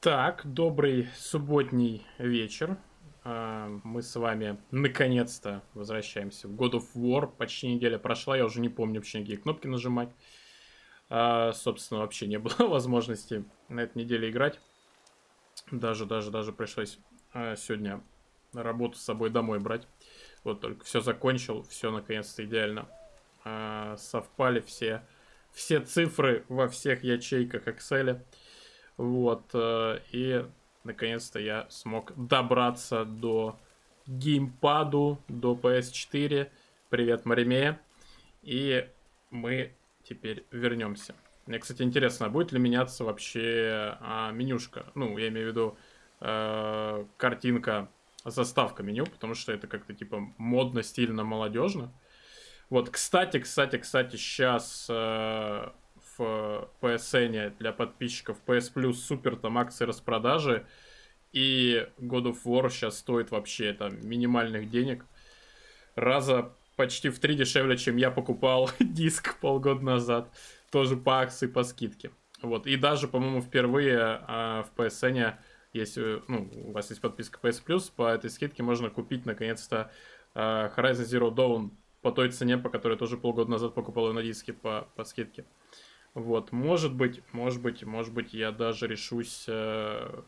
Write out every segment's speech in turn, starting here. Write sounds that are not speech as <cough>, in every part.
Так, добрый субботний вечер. А, мы с вами наконец-то возвращаемся в God of War. Почти неделя прошла, я уже не помню вообще какие кнопки нажимать. А, собственно, вообще не было <laughs> возможности на этой неделе играть. Даже, даже, даже пришлось а, сегодня работу с собой домой брать. Вот только все закончил, все наконец-то идеально совпали все, все цифры во всех ячейках Excel. Вот, э, и наконец-то я смог добраться до геймпаду, до PS4. Привет, Маримея. И мы теперь вернемся. Мне, кстати, интересно, будет ли меняться вообще а, менюшка? Ну, я имею в виду э, картинка, заставка меню, потому что это как-то типа модно, стильно, молодежно. Вот, кстати, кстати, кстати, сейчас э, в PSN для подписчиков PS Plus супер там акции распродажи. И God of War сейчас стоит вообще там минимальных денег. Раза почти в три дешевле, чем я покупал <laughs> диск полгода назад. Тоже по акции, по скидке. Вот. И даже, по-моему, впервые а, в PSN, если ну, у вас есть подписка PS Plus, по этой скидке можно купить, наконец-то, а, Horizon Zero Dawn по той цене, по которой тоже полгода назад покупал ее на диске по, по скидке. Вот, может быть, может быть, может быть, я даже решусь э,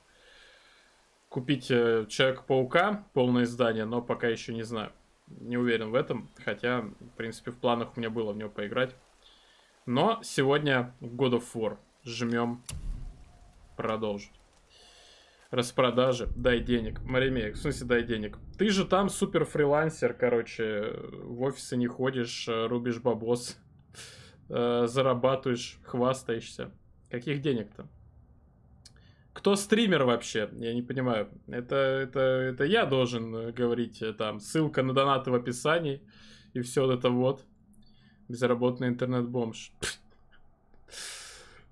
купить э, Человека-паука, полное издание, но пока еще не знаю. Не уверен в этом, хотя, в принципе, в планах у меня было в него поиграть. Но сегодня God of War. Жмем продолжить. Распродажи, дай денег. Маримея, в смысле дай денег? Ты же там супер фрилансер, короче, в офисы не ходишь, э, рубишь бабос э, зарабатываешь, хвастаешься. Каких денег-то? Кто стример вообще? Я не понимаю. Это, это, это я должен э, говорить э, там. Ссылка на донаты в описании. И все это вот. Безработный интернет-бомж. <laughs>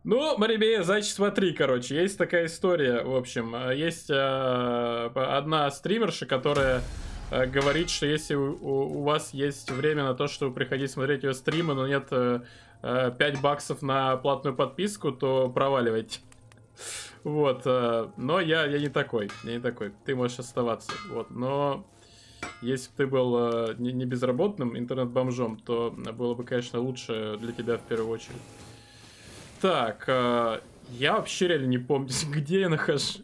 Ну, Марибея, значит, смотри, короче, есть такая история, в общем, э, есть одна стримерша, которая говорит, что если у, у, вас есть время на то, чтобы приходить смотреть ее стримы, но нет э, 5 э, баксов на платную подписку, то проваливайте. Вот, э, но я, я не такой, я не такой. Ты можешь оставаться, вот, но если бы ты был э, не, не безработным интернет-бомжом, то было бы, конечно, лучше для тебя в первую очередь. Так, я вообще реально не помню, <laughs> где я нахожусь.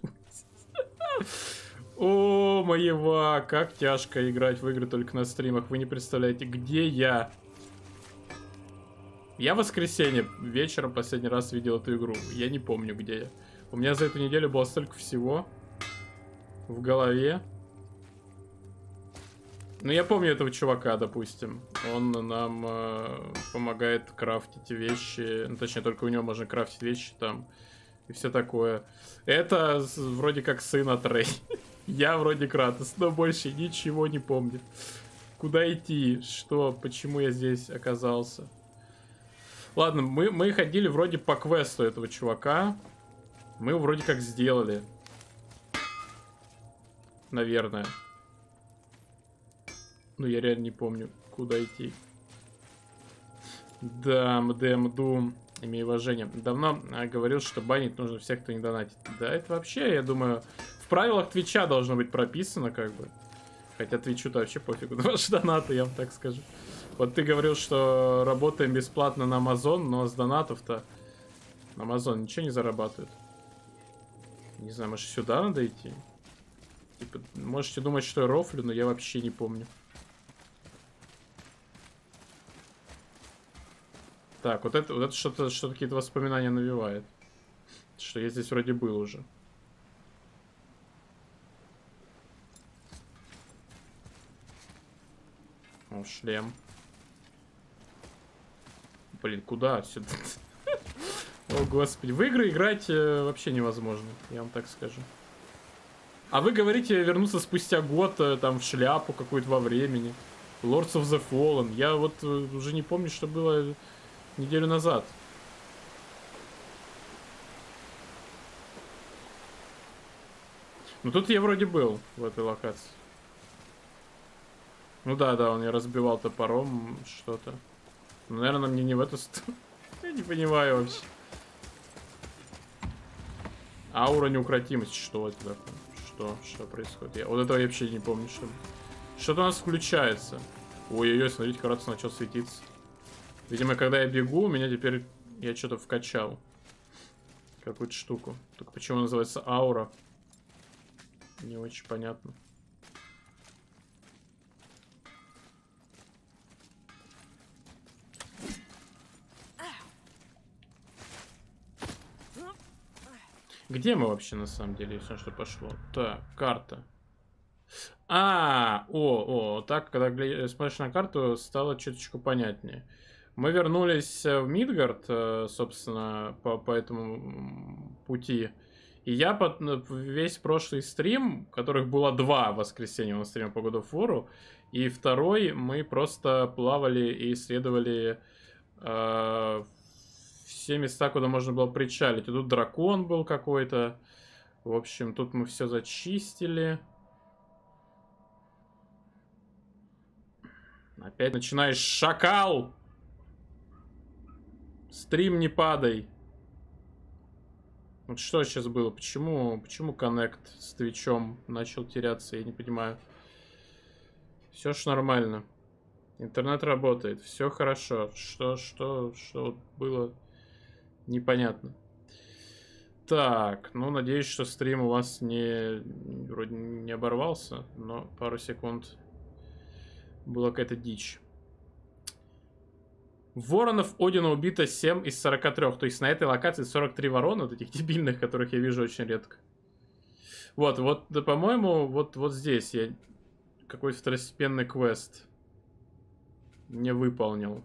О, моего, как тяжко играть в игры только на стримах. Вы не представляете, где я? Я в воскресенье вечером последний раз видел эту игру. Я не помню, где я. У меня за эту неделю было столько всего в голове. Ну, я помню этого чувака, допустим. Он нам э, помогает крафтить вещи. Ну, точнее, только у него можно крафтить вещи там. И все такое. Это вроде как сын от Рэй. <laughs> Я вроде Кратос, но больше ничего не помню. Куда идти? Что? Почему я здесь оказался? Ладно, мы, мы ходили вроде по квесту этого чувака. Мы вроде как сделали. Наверное. Ну, я реально не помню, куда идти. Да, МДМ Дум. Имею уважение. Давно а, говорил, что банить нужно всех, кто не донатит. Да, это вообще, я думаю, в правилах Твича должно быть прописано, как бы. Хотя Твичу-то вообще пофигу <laughs> на ваши донаты, я вам так скажу. Вот ты говорил, что работаем бесплатно на Amazon, но с донатов-то на Amazon ничего не зарабатывают. Не знаю, может сюда надо идти? Типа, можете думать, что я рофлю, но я вообще не помню. Так, вот это, вот это что-то, что какие-то воспоминания навевает. Что я здесь вроде был уже. О, шлем. Блин, куда сюда? <laughs> О, господи. В игры играть э, вообще невозможно, я вам так скажу. А вы говорите вернуться спустя год, э, там, в шляпу какую-то во времени. Lords of the Fallen. Я вот э, уже не помню, что было неделю назад. Ну тут я вроде был в этой локации. Ну да, да, он я разбивал топором что-то. Ну, наверное, мне не в эту сторону. <laughs> Я не понимаю вообще. Аура неукротимость. Что это такое? Что? Что происходит? Я вот этого я вообще не помню, что... Что-то у нас включается. Ой-ой-ой, смотрите, кажется, начал светиться. Видимо, когда я бегу, у меня теперь... Я что-то вкачал. Какую-то штуку. Только почему называется аура? Не очень понятно. Где мы вообще на самом деле, если что пошло? Так, карта. А, о, о, так, когда смотришь на карту, стало чуточку понятнее. Мы вернулись в Мидгард, э, собственно, по, по этому пути. И я под весь прошлый стрим, которых было два воскресенья на стриме по году фору, и второй мы просто плавали и исследовали э, все места, куда можно было причалить. И тут дракон был какой-то. В общем, тут мы все зачистили. Опять начинаешь шакал! Стрим не падай. Вот что сейчас было? Почему, почему коннект с Твичом начал теряться? Я не понимаю. Все ж нормально. Интернет работает. Все хорошо. Что, что, что было? Непонятно. Так, ну, надеюсь, что стрим у вас не, вроде не оборвался, но пару секунд была какая-то дичь. Воронов Одина убито 7 из 43. То есть на этой локации 43 ворона, вот этих дебильных, которых я вижу очень редко. Вот, вот, да, по-моему, вот, вот здесь я какой-то второстепенный квест не выполнил.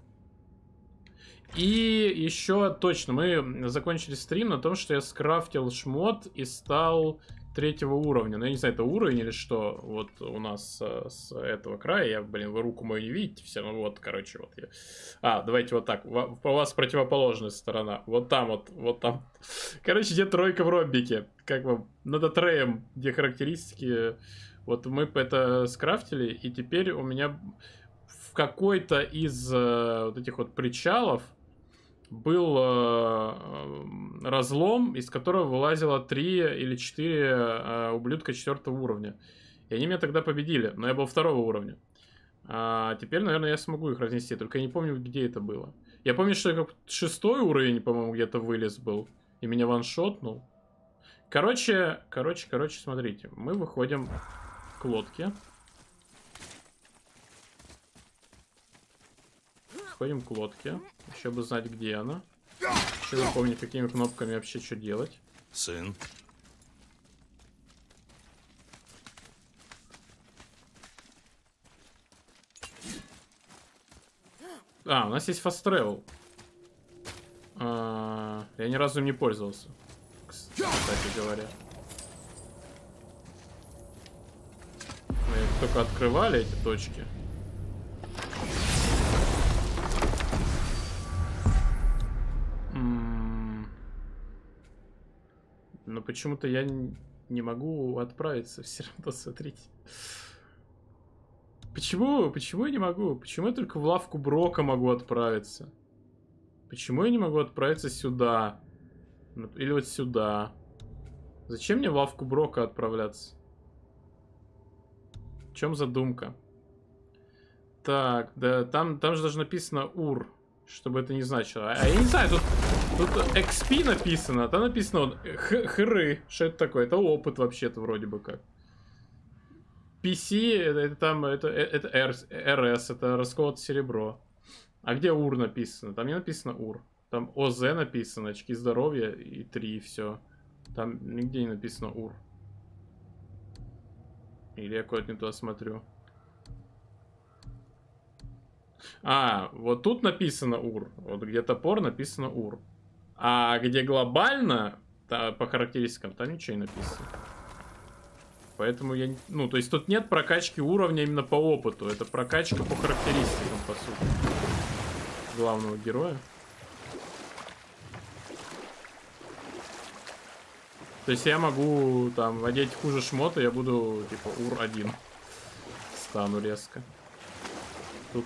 И еще точно, мы закончили стрим на том, что я скрафтил шмот и стал третьего уровня. Ну, я не знаю, это уровень или что. Вот у нас э, с этого края. Я, блин, вы руку мою не видите все. Ну вот, короче, вот я. А, давайте вот так. У вас противоположная сторона. Вот там вот, вот там. <laughs> Короче, где тройка в ромбике. Как вам? Над треем, где характеристики. Вот мы это скрафтили, и теперь у меня в какой-то из э, вот этих вот причалов был э, разлом, из которого вылазило три или четыре э, ублюдка четвертого уровня. И они меня тогда победили, но я был второго уровня. А теперь, наверное, я смогу их разнести, только я не помню, где это было. Я помню, что как шестой уровень, по-моему, где-то вылез был, и меня ваншотнул. Короче, короче, короче, смотрите, мы выходим к лодке. Подходим к лодке. Еще бы знать, где она. Еще помнить, какими кнопками вообще что делать. Сын. А, у нас есть fast travel. А, я ни разу не пользовался. Кстати говоря. Мы только открывали эти точки. Почему-то я не могу отправиться <laughs> все равно, смотрите. Почему? Почему я не могу? Почему я только в лавку Брока могу отправиться? Почему я не могу отправиться сюда? Или вот сюда? Зачем мне в лавку Брока отправляться? В чем задумка? Так, да, там, там же даже написано УР, чтобы это не значило. А я не знаю, тут Тут XP написано, а там написано вот, хры. Что это такое? Это опыт вообще-то вроде бы как. PC, это, это там, это, это RS, это расход серебро. А где УР написано? Там не написано УР. Там ОЗ написано, очки здоровья и 3, и все. Там нигде не написано УР. Или я куда-то не туда смотрю. А, вот тут написано УР. Вот где топор написано УР. А где глобально, то, по характеристикам, там ничего не написано. Поэтому я... Ну, то есть тут нет прокачки уровня именно по опыту. Это прокачка по характеристикам, по сути. Главного героя. То есть я могу там одеть хуже шмота, я буду типа ур-1. Стану резко. Тут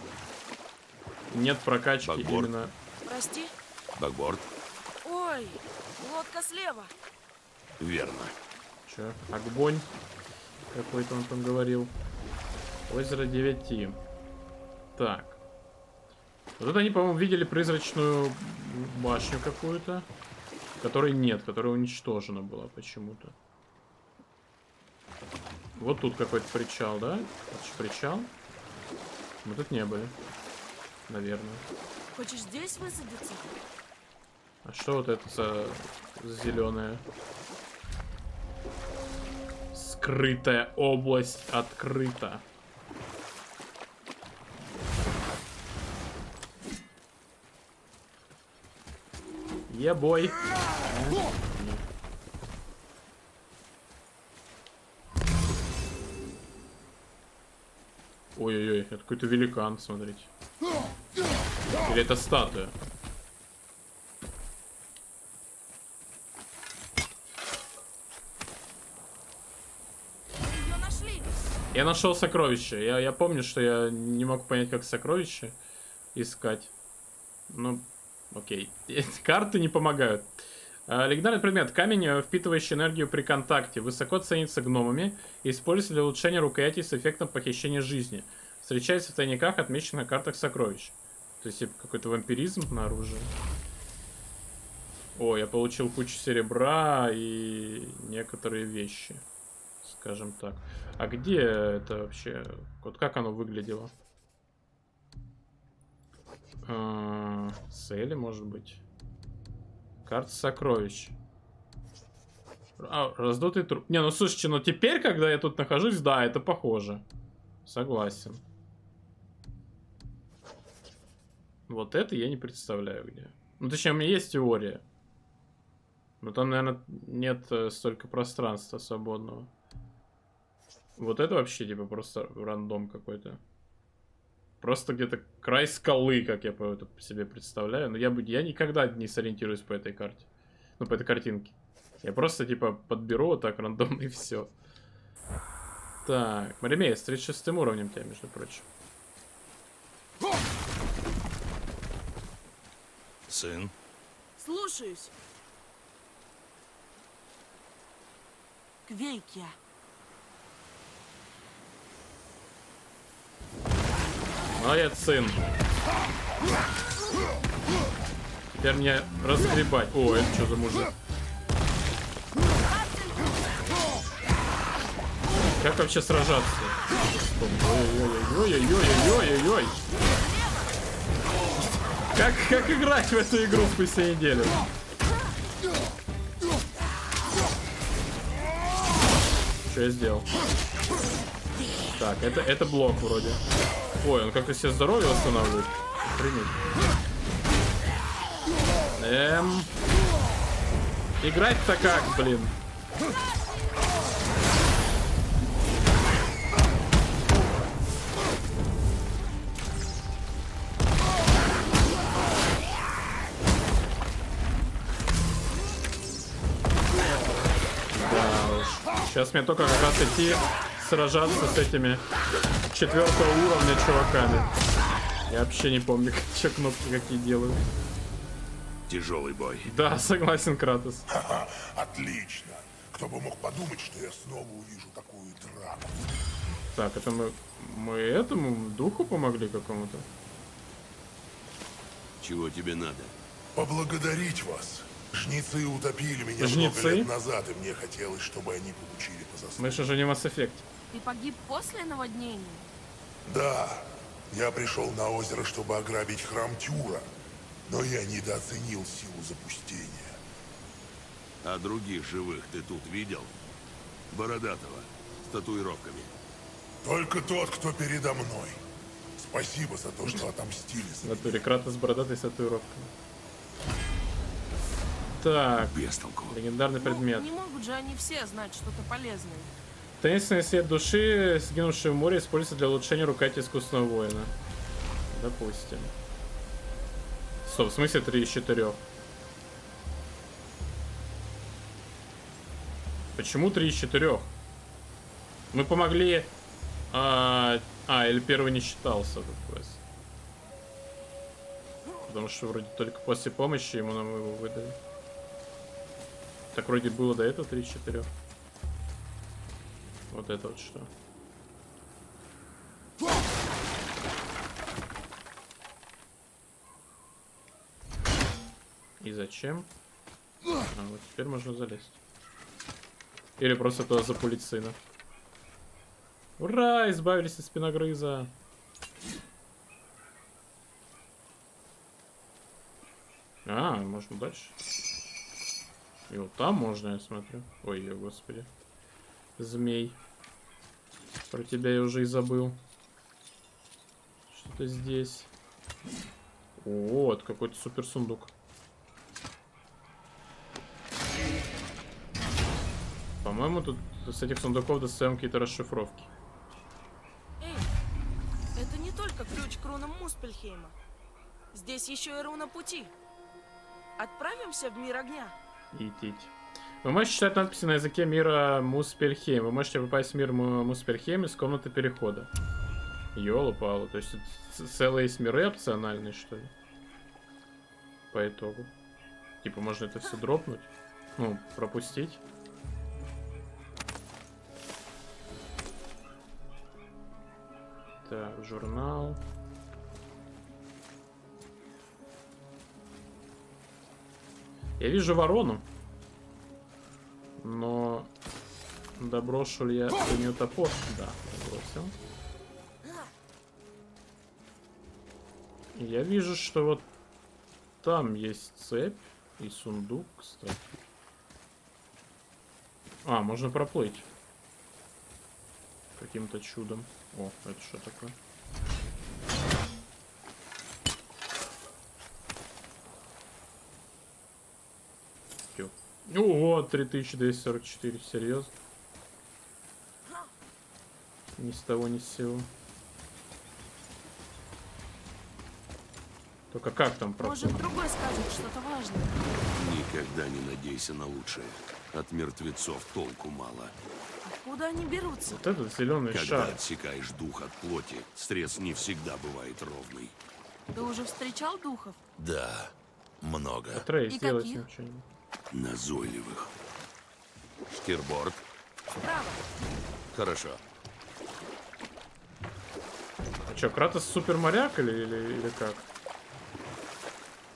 нет прокачки Бакборд. именно... Прости? Бакборд. Ой, лодка слева. Верно. Че? Огонь. Какой-то он там говорил. Озеро 9. Так. Вот это они, по-моему, видели призрачную башню какую-то. Которой нет, которая уничтожена была почему-то. Вот тут какой-то причал, да? Это причал. Мы тут не были. Наверное. Хочешь здесь высадиться? А что вот это за зеленая? Скрытая область открыта. Ебой. Ой-ой-ой, это какой-то великан, смотрите. Или это статуя? Ее нашли. Я нашел сокровище. Я, я помню, что я не мог понять, как сокровище искать. Ну, окей. <laughs> Карты не помогают. А, Легендарный предмет. Камень, впитывающий энергию при контакте. Высоко ценится гномами используется для улучшения рукоятей с эффектом похищения жизни. Встречается в тайниках, отмеченных на картах сокровищ. То есть типа, какой-то вампиризм на оружие. О, я получил кучу серебра и некоторые вещи. Скажем так. А где это вообще? Вот как оно выглядело? А, цели, может быть. Карта сокровищ. А, раздутый труп. Не, ну слушайте, ну теперь, когда я тут нахожусь, да, это похоже. Согласен. Вот это я не представляю где. Ну, точнее, у меня есть теория. Но там, наверное, нет э, столько пространства свободного. Вот это вообще, типа, просто рандом какой-то. Просто где-то край скалы, как я по это себе представляю. Но я, бы, я никогда не сориентируюсь по этой карте. Ну, по этой картинке. Я просто, типа, подберу вот так рандомно и все. Так, Маримея, с 36 уровнем тебя, между прочим. Сын, Слушаюсь. Квейкия. Молодец, сын. Теперь мне разгребать. О, это что за мужик? Как вообще сражаться? Ой-ой-ой-ой-ой-ой-ой-ой. Как, как играть в эту игру спустя неделю? Что я сделал? Так, это, это блок вроде. Ой, он как-то себе здоровье восстанавливает. Охренеть. Эм... Играть-то как, блин? Да уж. Сейчас мне только как раз идти сражаться с этими четвертого уровня чуваками. Я вообще не помню, <laughs> что кнопки какие делаю. тяжелый бой. Да, <laughs> согласен, Кратос. Ха-ха, отлично. Кто бы мог подумать, что я снова увижу такую драку. Так, это мы, мы этому духу помогли какому-то? Чего тебе надо? Поблагодарить вас. Жнецы утопили меня Жнецы? много лет назад, и мне хотелось, чтобы они получили по заслугам. Мы же не Mass Effect. Ты погиб после наводнения? Да, я пришел на озеро, чтобы ограбить храм Тюра, но я недооценил силу запустения. А других живых ты тут видел? Бородатого, с татуировками. Только тот, кто передо мной. Спасибо за то, что отомстили за меня. натуре Кратос с бородатой с татуировками. Так, Без толку. легендарный предмет. Ну, не могут же они все знать что-то полезное. Таинственный свет души, сгинувший в море, используется для улучшения рукояти искусственного воина. Допустим. Стоп, в смысле 3 из 4? Почему 3 из 4? Мы помогли... А, а, или первый не считался этот квест. Потому что вроде только после помощи ему нам его выдали. Так вроде было до этого 3-4. Вот это вот что. И зачем? А, вот теперь можно залезть. Или просто туда запулить сына. Ура! Избавились от спиногрыза. А, можно дальше. И вот там можно, я смотрю. Ой, господи. Змей. Про тебя я уже и забыл. Что-то здесь. Вот, какой-то супер сундук. По-моему, тут с этих сундуков достаем какие-то расшифровки. Эй, это не только ключ к рунам Муспельхейма. Здесь еще и руна пути. Отправимся в мир огня. Идите. Вы можете читать надписи на языке мира Муспельхейм. Вы можете попасть в мир Му- Муспельхейм из комнаты перехода. Ёлы-палы. То есть целые есть миры опциональные, что ли? По итогу. Типа можно это все дропнуть. Ну, пропустить. Так, журнал. Я вижу ворону. Но доброшу ли я до нее топор? Да, добросил. И Я вижу, что вот там есть цепь и сундук, кстати. А, можно проплыть. Каким-то чудом. О, это что такое? Ого, 3244, серьезно? Ни с того, ни с сего. Только как там проплыть? Может, другой скажет что-то важное. Никогда не надейся на лучшее. От мертвецов толку мало. Откуда они берутся? Вот этот зеленый Когда шар. отсекаешь дух от плоти, стресс не всегда бывает ровный. Ты уже встречал духов? Да, много. Трей, И сделай с каких? ним что-нибудь. Назойливых. Штирборд. Справа. Хорошо. А чё, Кратос супер моряк или, или, или как?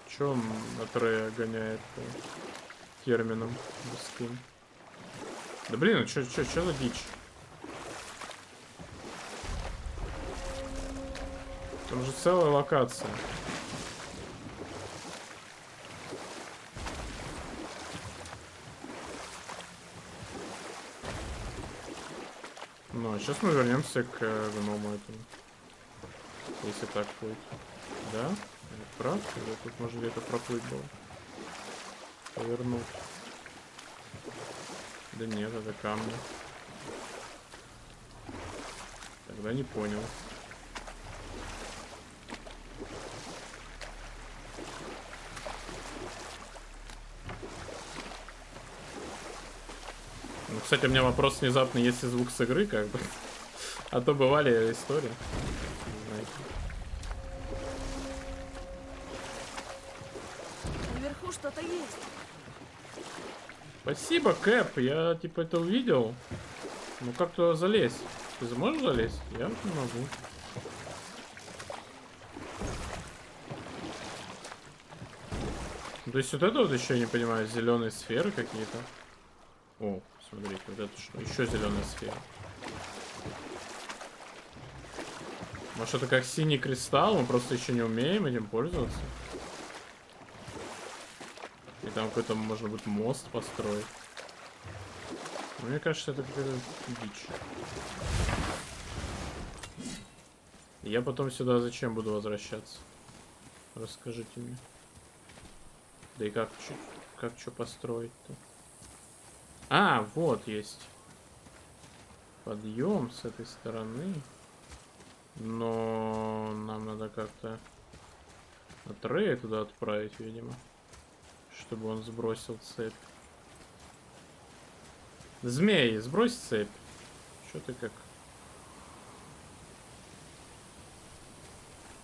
Чё он Атрея гоняет по терминам морским? Да блин, ну чё, чё, чё за дичь? Там же целая локация. Ну, а сейчас мы вернемся к э, гному этому. Если так будет. Да? Я прав? Или тут можно где-то проплыть было? Повернуть. Да нет, это камни. Тогда не понял. Кстати, у меня вопрос внезапно, есть ли звук с игры, как бы. <laughs> А то бывали истории. Наверху что-то есть. Спасибо, Кэп, я типа это увидел. Ну как туда залезть? Ты сможешь залезть? Я вот не могу. То есть вот это вот еще я не понимаю, зеленые сферы какие-то. Смотрите, вот это что? Еще зеленая сфера. Может это как синий кристалл, мы просто еще не умеем этим пользоваться. И там какой-то, можно будет, мост построить. Но мне кажется, это какая-то дичь. Я потом сюда зачем буду возвращаться? Расскажите мне. Да и как, как что построить-то? А, вот есть. Подъем с этой стороны. Но нам надо как-то Атрея туда отправить, видимо. Чтобы он сбросил цепь. Змей, сбрось цепь. Что ты как?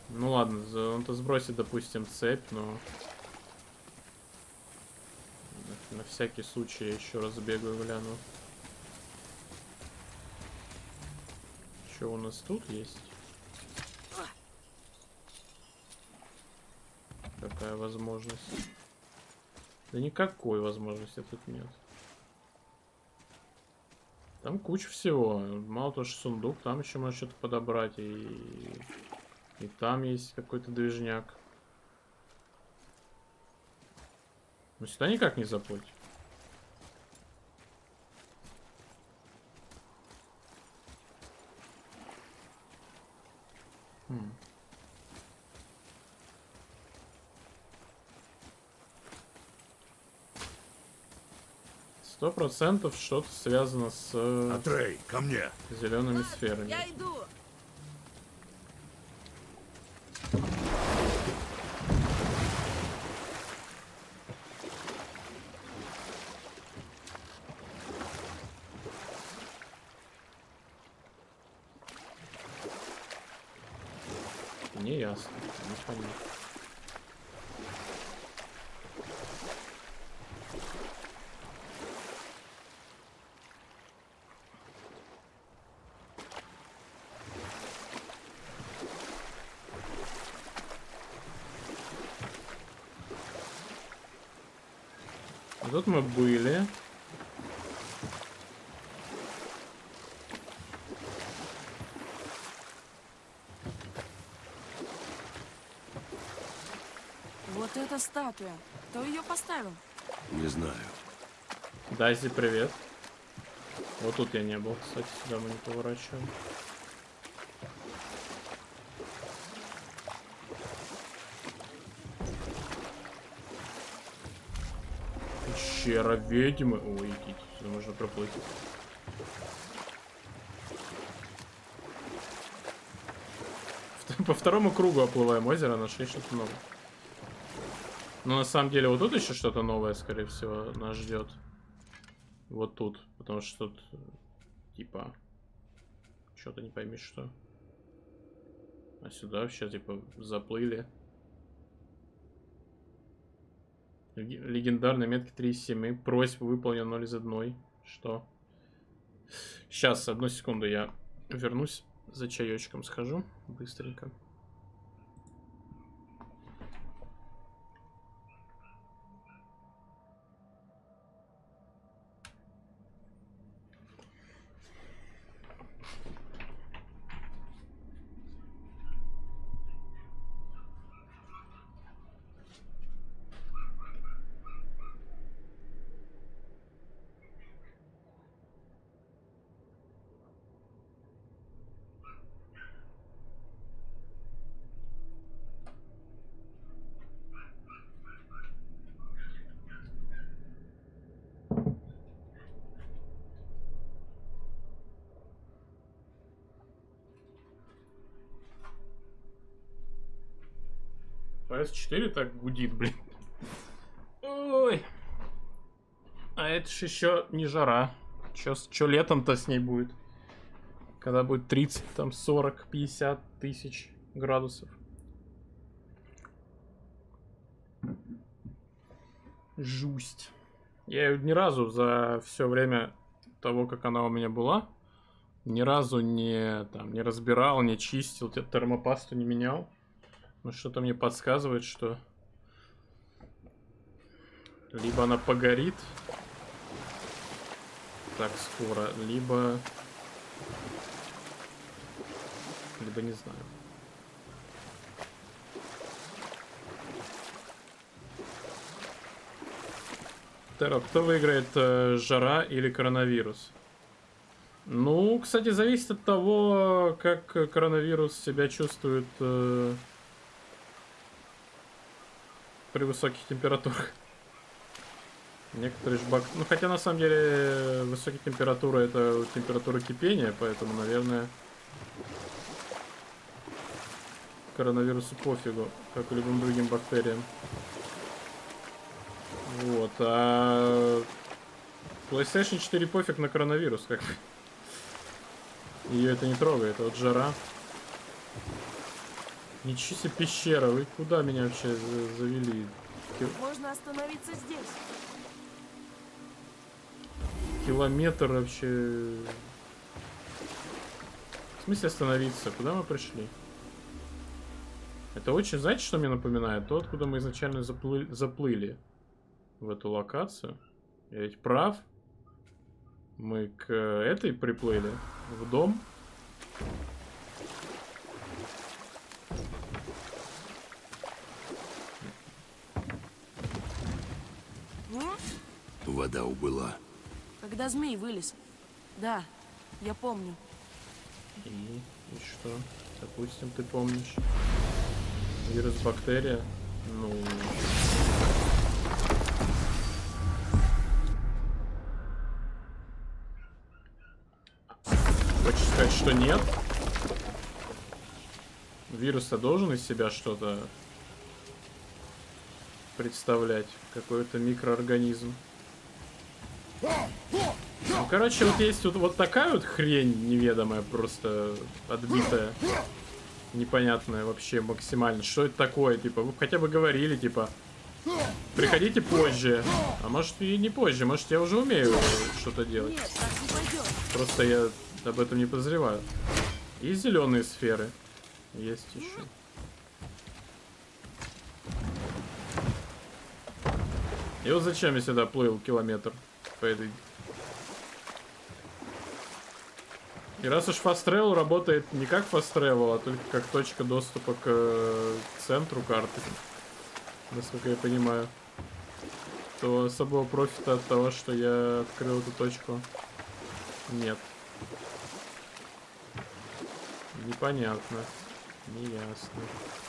Ну ладно, он-то сбросит, допустим, цепь, но... На всякий случай еще раз бегаю, гляну. Что у нас тут есть? Какая возможность? Да никакой возможности тут нет. Там куча всего. Мало того, что сундук, там еще можно что-то подобрать. И, и там есть какой-то движняк. Но сюда никак не заплыть. Хм. Сто процентов что-то связано с э, Атрей, ко мне. зелеными сферами. Я иду. Не ясно. Непонятно. А Тут мы были. Вот эта статуя. Кто ее поставил? Не знаю. Дайзи, привет. Вот тут я не был, кстати, сюда мы не поворачиваем. Пещера ведьмы. Ой, идите, сюда можно проплыть. По второму кругу оплываем озеро, нашли что-то новое. Но на самом деле вот тут еще что-то новое, скорее всего, нас ждет. Вот тут. Потому что тут, типа, что-то не пойми что. А сюда вообще, типа, заплыли. Легендарные метки 3 из 7. Просьба выполнена 0 из 1. Что? Сейчас, одну секунду, я вернусь. За чаечком схожу. Быстренько. PS4 так гудит, блин. Ой. А это ж еще не жара. С- чё летом-то с ней будет? Когда будет 30, там 40, 50 тысяч градусов. Жусть. Я ее ни разу за все время того, как она у меня была, ни разу не, там, не разбирал, не чистил, те- термопасту не менял. Но что-то мне подсказывает, что либо она погорит так скоро, либо либо не знаю. Терра, кто выиграет, э, жара или коронавирус? Ну, кстати, зависит от того, как коронавирус себя чувствует э, при высоких температурах. Некоторые жбак... Ну, хотя, на самом деле, высокие температуры это температура кипения, поэтому, наверное, коронавирусу пофигу, как и любым другим бактериям. Вот, а PlayStation 4 пофиг на коронавирус, как. Ее это не трогает, а вот жара. Ничего себе пещера, вы куда меня вообще за- завели? Можно остановиться здесь. Километр вообще... В смысле остановиться? Куда мы пришли? Это очень, знаете, что мне напоминает? То, откуда мы изначально заплыли, заплыли в эту локацию. Я ведь прав. Мы к этой приплыли. В дом. Вода убыла. Когда змей вылез. Да, я помню. И, и что? Допустим, ты помнишь. Вирус бактерия. Ну. Хочешь сказать, что нет? Вирус-то должен из себя что-то представлять. Какой-то микроорганизм. Ну, короче, вот есть вот, вот такая вот хрень неведомая, просто отбитая. Непонятная вообще максимально. Что это такое? Типа, вы хотя бы говорили, типа, приходите позже. А может и не позже, может я уже умею что-то делать. Нет. Просто я об этом не подозреваю. И зеленые сферы. Есть еще. И вот зачем я сюда плыл километр по этой... И раз уж Fast Travel работает не как Fast Travel, а только как точка доступа к, э, центру карты, насколько я понимаю, то особого профита от того, что я открыл эту точку, нет. Непонятно. Неясно.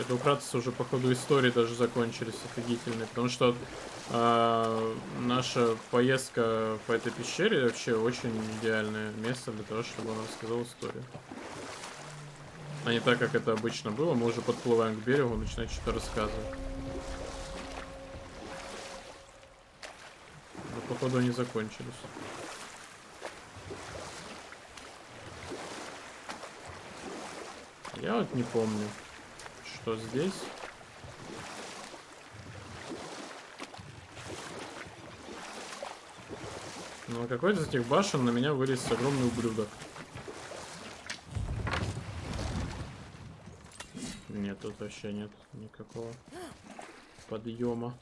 Что-то у Кратоса уже по ходу истории даже закончились офигительные, потому что а, наша поездка по этой пещере вообще очень идеальное место для того, чтобы он рассказал историю. А не так, как это обычно было, мы уже подплываем к берегу, начинает что-то рассказывать. Но походу они закончились. Я вот не помню, что здесь. Но какой-то из этих башен на меня вылез огромный ублюдок. Нет, тут вообще нет никакого подъема.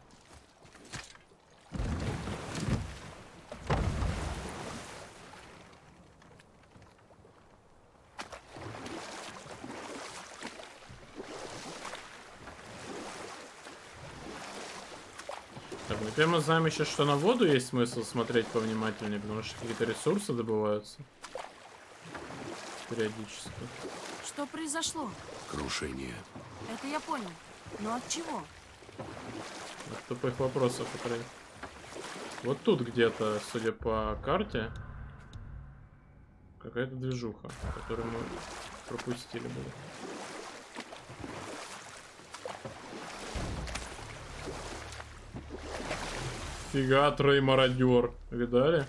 Теперь мы знаем еще, что на воду есть смысл смотреть повнимательнее, потому что какие-то ресурсы добываются. Периодически. Что произошло? Крушение. Это я понял. Но от чего? От тупых вопросов, Украин. Вот тут где-то, судя по карте, какая-то движуха, которую мы пропустили были. Фига, трой мародер. Видали?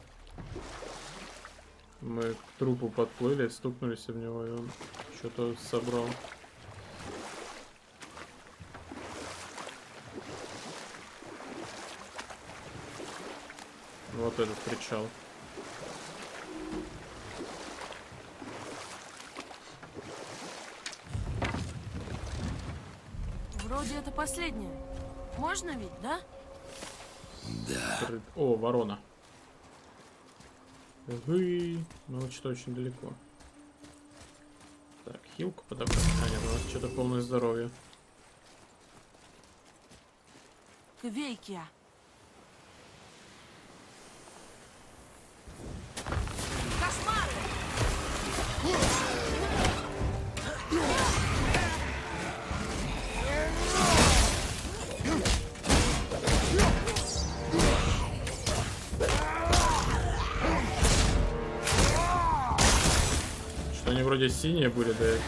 Мы к трупу подплыли, стукнулись в него, и он что-то собрал. Вот этот причал. Вроде это последнее. Можно ведь, да? Да. О, ворона. Вы, ну вот что очень далеко. Так, хилку подобрать. А, нет, у нас что-то полное здоровье. Квейкия. вроде синие были до этого.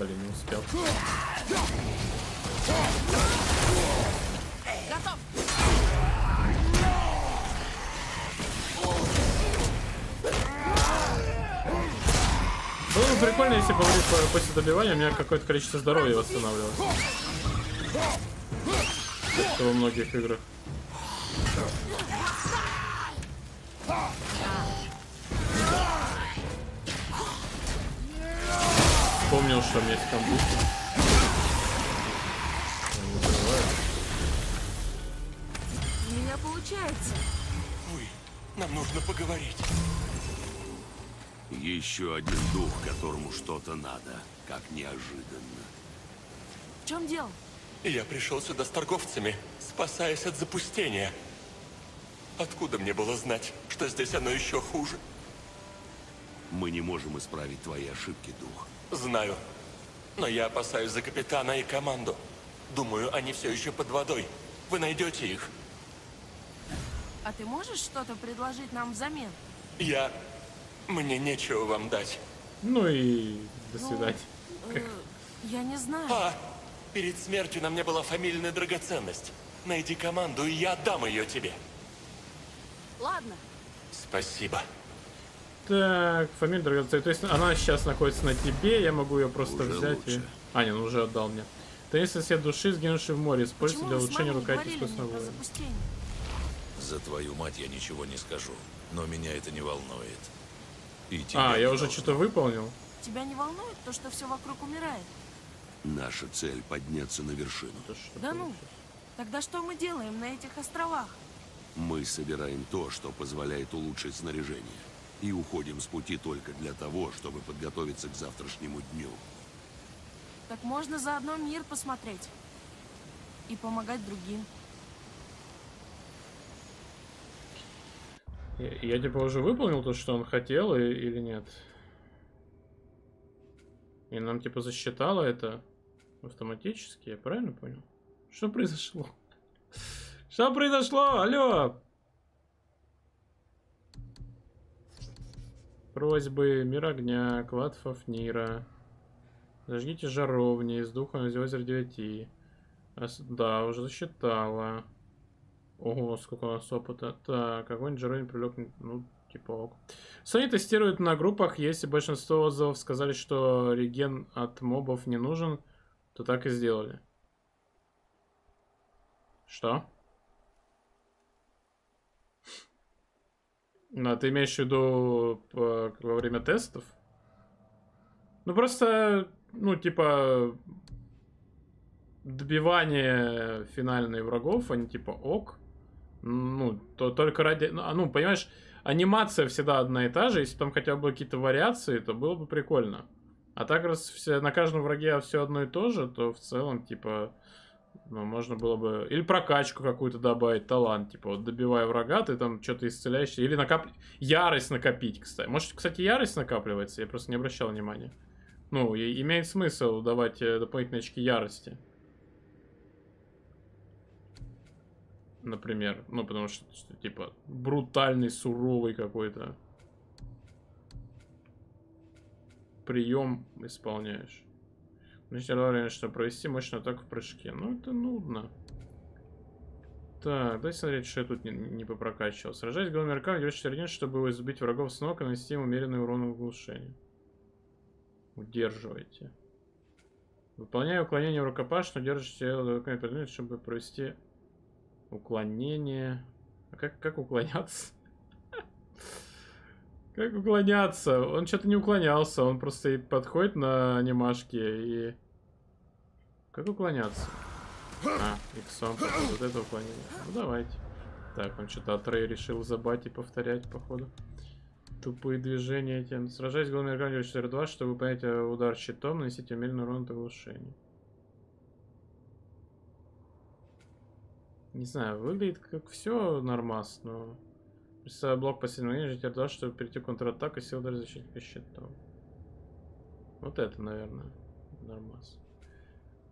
Блин, не успел. Было бы прикольно, если бы после добивания у меня какое-то количество здоровья восстанавливалось. Как во многих играх. Вспомнил, что у меня есть меня получается. Вы, нам нужно поговорить. Еще один дух, которому что-то надо. Как неожиданно. В чем дело? Я пришел сюда с торговцами, спасаясь от запустения. Откуда мне было знать, что здесь оно еще хуже? Мы не можем исправить твои ошибки, дух. Знаю. Но я опасаюсь за капитана и команду. Думаю, они все еще под водой. Вы найдете их. А ты можешь что-то предложить нам взамен? Я... Мне нечего вам дать. Ну и до Ну, свидания. э, я не знаю. А, перед смертью на мне была фамильная драгоценность. Найди команду, и я отдам ее тебе. Ладно. Спасибо. Так, фамилия драгоценная. То есть она сейчас находится на тебе, я могу ее просто Уже взять и... лучше. А, не, ну уже отдал мне. Таинственный свет души, сгинувший в море, используется Почему для улучшения мне искусственного? За твою мать я ничего не скажу, но меня это не волнует. И А, я уже что-то выполнил. Тебя не волнует то, что все вокруг умирает? Наша цель — подняться на вершину. Да ну. Тогда что мы делаем на этих островах? Мы собираем то, что позволяет улучшить снаряжение. И уходим с пути только для того, чтобы подготовиться к завтрашнему дню. Так можно заодно мир посмотреть. И помогать другим. Я, я типа уже выполнил то, что он хотел, и- или нет? И нам типа засчитало это автоматически, я правильно понял? Что произошло? <laughs> Что произошло? Алло! Просьбы, мир огня, клад Фафнира. Зажгите жаровни из духа на озеро 9. Ос- Да, уже засчитала. Ого, сколько у нас опыта. Так, огонь жаровни привлек... Ну, типа ок. Sony тестирует на группах. Если большинство отзывов сказали, что реген от мобов не нужен, то так и сделали. Что? Ну, а ты имеешь в виду по- во время тестов? Ну, просто, ну, типа, добивание финальных врагов, они типа ок. Ну, то только ради... Ну, а, ну, понимаешь, анимация всегда одна и та же. Если там хотя бы какие-то вариации, то было бы прикольно. А так, раз все, на каждом враге все одно и то же, то в целом, типа, ну, можно было бы... Или прокачку какую-то добавить, талант. Типа, вот добивая врага, ты там что-то исцеляешь. Или накап... ярость накопить, кстати. Может, кстати, ярость накапливается? Я просто не обращал внимания. Ну, и имеет смысл давать э, дополнительные очки ярости. Например. Ну, потому что, что, типа, брутальный, суровый какой-то прием исполняешь. Значит, время, что провести мощную атаку в прыжке. Ну, это нудно. Так, дай смотреть, что я тут не, не попрокачивал. Сражаясь голыми руками, делаешь один, чтобы сбить врагов с ног и нанести им умеренный урон в оглушении. Удерживайте. Выполняя уклонение в рукопашную, держите руками чтобы провести уклонение. А как, как уклоняться? Как уклоняться? Он что-то не уклонялся, он просто и подходит на анимашке и... Как уклоняться? А, иксом, вот это уклонение. Ну давайте. Так, он что-то от Рэй решил забать и повторять, походу. Тупые движения эти. Сражаясь с голыми руками 4-2, чтобы выполнять э, удар щитом, нанесите умеренный урон от оглушения. Не знаю, выглядит как все нормас, но... Представляю блок последнего времени, житель 2, чтобы перейти в контратаку, сил удар защитника щитом. Вот это, наверное, нормас.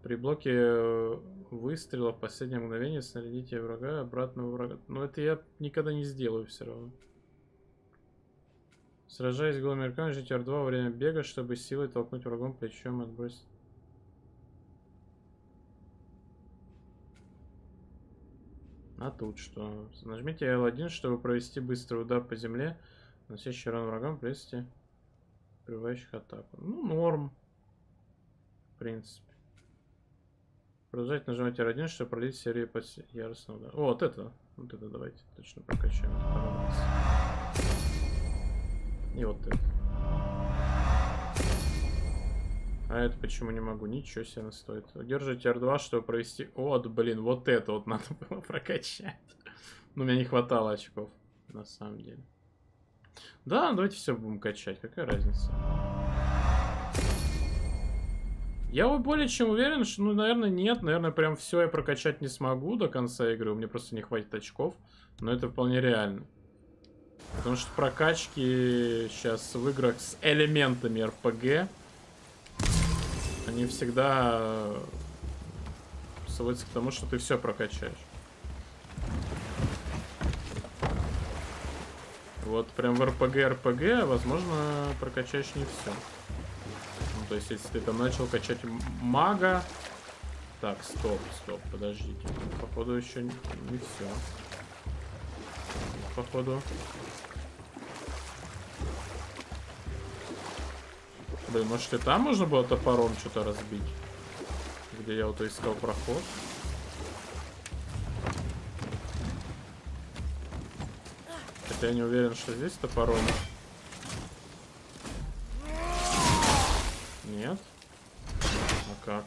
При блоке э, выстрела в последнее мгновение снарядите врага обратного врага. Но это я никогда не сделаю все равно. Сражаясь голыми руками, жить R2 во время бега, чтобы силой толкнуть врагом плечом и отбросить. А тут что? Нажмите L1, чтобы провести быстрый удар по земле, наносящий урон врагам, провести Открывающих атаку. Ну, норм. В принципе. Продолжать нажимать R1, чтобы пролить серию под яростного удара. О, вот это. Вот это давайте точно прокачаем. И вот это. А это почему не могу? Ничего себе она стоит. Удержите R2, чтобы провести... Вот, блин, вот это вот <laughs> надо было прокачать. Ну, меня не хватало очков, на самом деле. Да, давайте все будем качать. Какая разница? Я более чем уверен, что, ну, наверное, нет. Наверное, прям все я прокачать не смогу до конца игры. У меня просто не хватит очков. Но это вполне реально. Потому что прокачки сейчас в играх с элементами RPG они всегда сводятся к тому, что ты все прокачаешь. Вот прям в RPG RPG, возможно, прокачаешь не все. Ну, то есть, если ты там начал качать мага... Так, стоп, стоп, подождите. Походу еще не все. Походу. Блин, может и там можно было топором что-то разбить? Где я вот искал проход. Хотя я не уверен, что здесь топором. Нет? А как?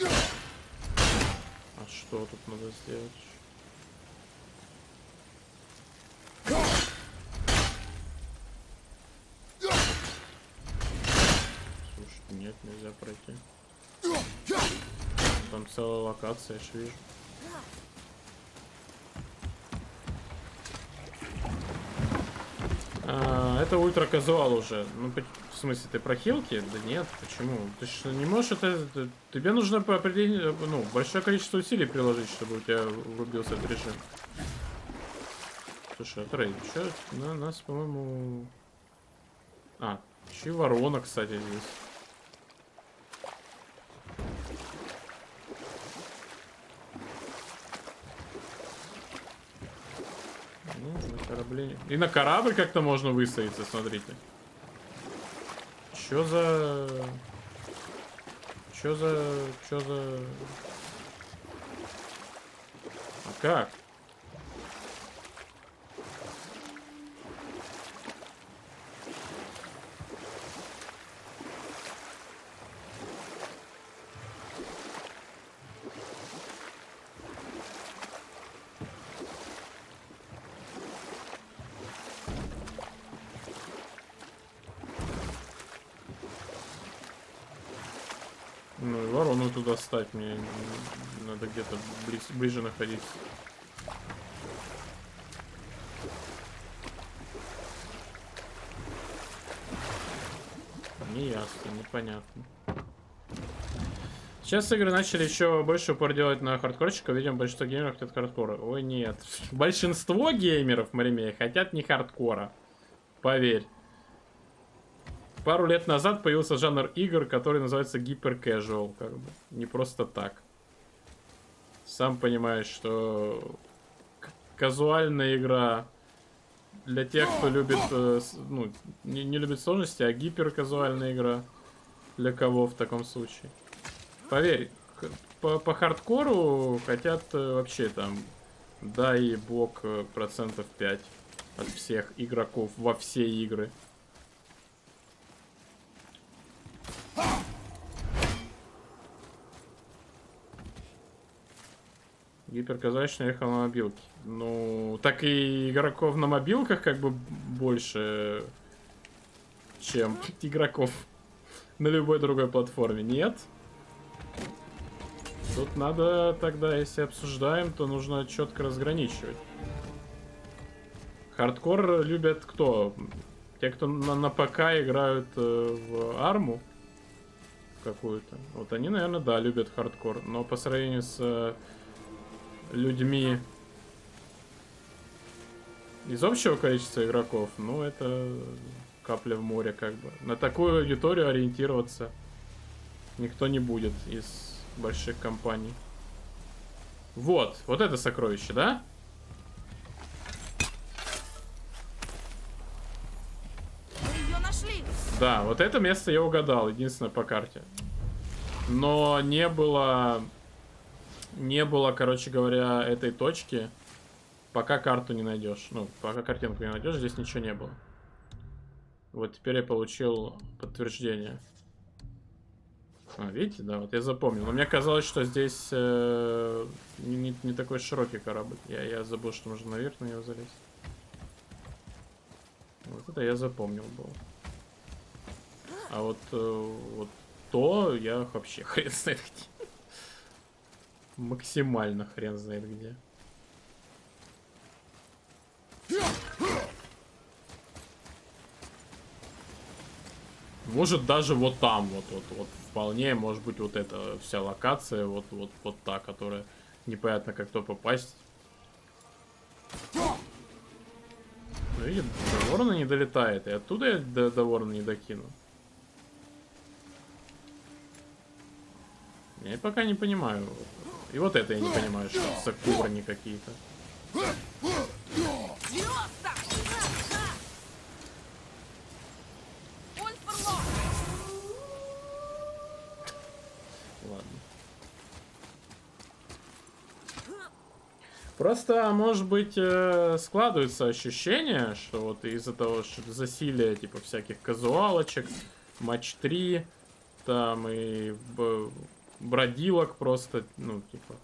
А что тут надо сделать? Нет, нельзя пройти. Там целая локация, я ж вижу. А, это ультра казуал уже. Ну, в смысле, ты про хилки? Да нет, почему? Ты же не можешь это... Тебе нужно по определению... Ну, большое количество усилий приложить, чтобы у тебя врубился этот режим. Слушай, Трей, что? На нас, по-моему... А, еще и ворона, кстати, здесь. Корабле. И на корабль как-то можно высадиться, смотрите. Чё за... Чё за... Чё за... А как? Достать, мне надо где-то близ, ближе находиться. Не ясно, непонятно. Сейчас игры начали еще больше упор делать на хардкорчиков. Видимо, большинство геймеров хотят хардкора. Ой, нет. <laughs> Большинство геймеров, Маримея, хотят не хардкора. Поверь. Пару лет назад появился жанр игр, который называется гипер-кэжуал. Как бы. Не просто так. Сам понимаешь, что казуальная игра для тех, кто любит, э, ну, не, не любит сложности, а гипер-казуальная игра для кого в таком случае. Поверь, по, по хардкору хотят э, вообще там, дай бог, э, процентов 5 от всех игроков во все игры. Гиперказачный ехал на мобилке. Ну, так и игроков на мобилках как бы больше, чем игроков <laughs> на любой другой платформе. Нет? Тут надо тогда, если обсуждаем, то нужно четко разграничивать. Хардкор любят кто? Те, кто на, на ПК играют э, в арму какую-то. Вот они, наверное, да, любят хардкор. Но по сравнению с э, людьми из общего количества игроков, ну, это капля в море, как бы. На такую аудиторию ориентироваться никто не будет из больших компаний. Вот, вот это сокровище, да? Мы ее нашли! Да, вот это место я угадал, единственное по карте. Но не было... Не было, короче говоря, этой точки, пока карту не найдешь. Ну, пока картинку не найдешь, здесь ничего не было. Вот теперь я получил подтверждение. А, видите, да, вот я запомнил. Но мне казалось, что здесь э, не, не такой широкий корабль. Я, я забыл, что можно наверх на него залезть. Вот это я запомнил был. А вот, э, вот то я вообще <laughs> хрен знает где. Максимально хрен знает где. Может даже вот там, вот, вот, вот вполне, может быть вот эта вся локация, вот, вот, вот та, которая непонятно как то попасть. Ну, до ворона не долетает, и оттуда я до, до ворона не докину. Я пока не понимаю. И вот это я не понимаю, что за корни какие-то. Просто, может быть, э, складывается ощущение, что вот из-за того, что засилие, типа, всяких казуалочек, матч 3, там и бродилок просто, ну, типа,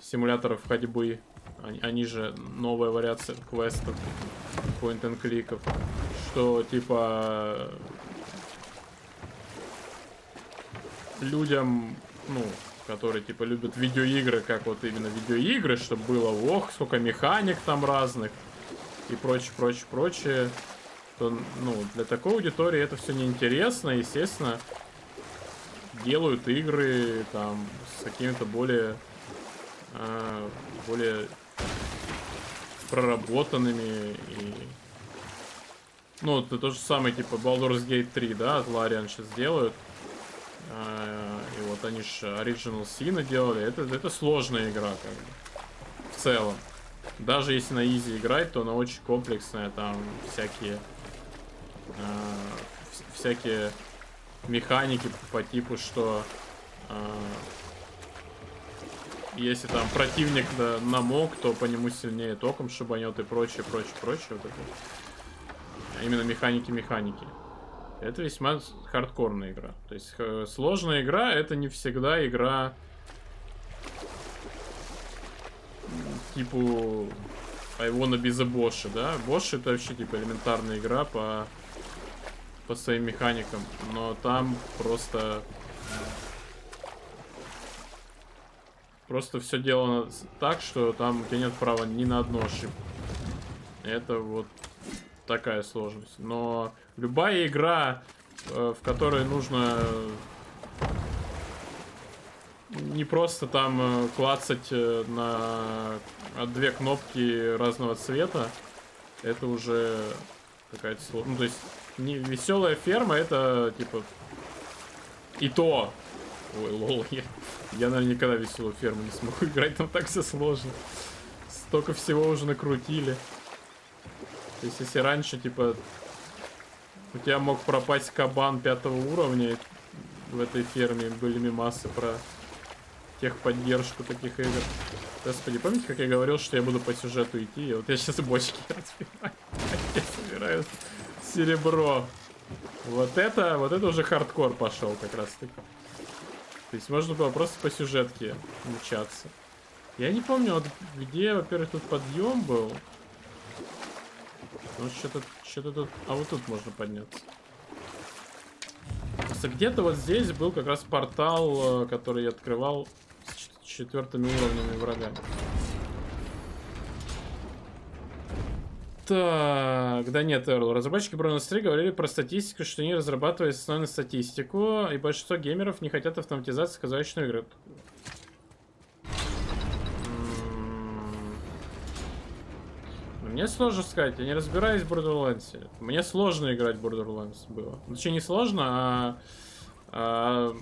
симуляторов ходьбы, они, они же новая вариация квестов, point and кликов, что, типа, людям, ну, которые, типа, любят видеоигры, как вот именно видеоигры, чтобы было, ох, сколько механик там разных и прочее, прочее, прочее, то, ну, для такой аудитории это все неинтересно, естественно, делают игры там с какими-то более, э, более проработанными и ну, это то же самое, типа, Baldur's Gate 3, да, от Larian сейчас делают. А, и вот они же Original Sin делали. Это, это сложная игра, как бы. В целом. Даже если на изи играть, то она очень комплексная. Там всякие... Э, всякие механики по типу, что... Э, если там противник да, намок, то по нему сильнее током шибанет и прочее, прочее, прочее. Вот это. А именно механики-механики. Это весьма хардкорная игра. То есть э, сложная игра это не всегда игра типу be the Bosch, да? Bosch это вообще типа элементарная игра по по своим механикам, но там просто просто все делано так, что там у тебя нет права ни на одну ошибку. Это вот такая сложность. Но любая игра, э, в которой нужно не просто там э, клацать э, на две кнопки разного цвета, это уже какая-то сложность. Ну, то есть, не веселая ферма, это типа и то. Ой, лол, я, я, наверное, никогда веселую ферму не смогу играть, там так все сложно. Столько всего уже накрутили. То есть, если раньше, типа, у тебя мог пропасть кабан пятого уровня в этой ферме, были мимасы про техподдержку таких игр. Господи, помните, как я говорил, что я буду по сюжету идти? Вот я сейчас бочки <laughs> разбиваю. Я собираю серебро. Вот это, вот это уже хардкор пошел как раз таки. То есть можно было просто по сюжетке мчаться. Я не помню, вот где, во-первых, тут подъем был. Ну, что-то что тут... А вот тут можно подняться. Где-то вот здесь был как раз портал, э, который я открывал с четвертыми уровнями врага. Так, да нет, Эрл. Разработчики Бронос 3 говорили про статистику, что они разрабатывают основную статистику, и большинство геймеров не хотят автоматизации сказочной игры. Мне сложно сказать, я не разбираюсь в Borderlands. Мне сложно играть в Borderlands было. Ну, точнее, не сложно, а... а...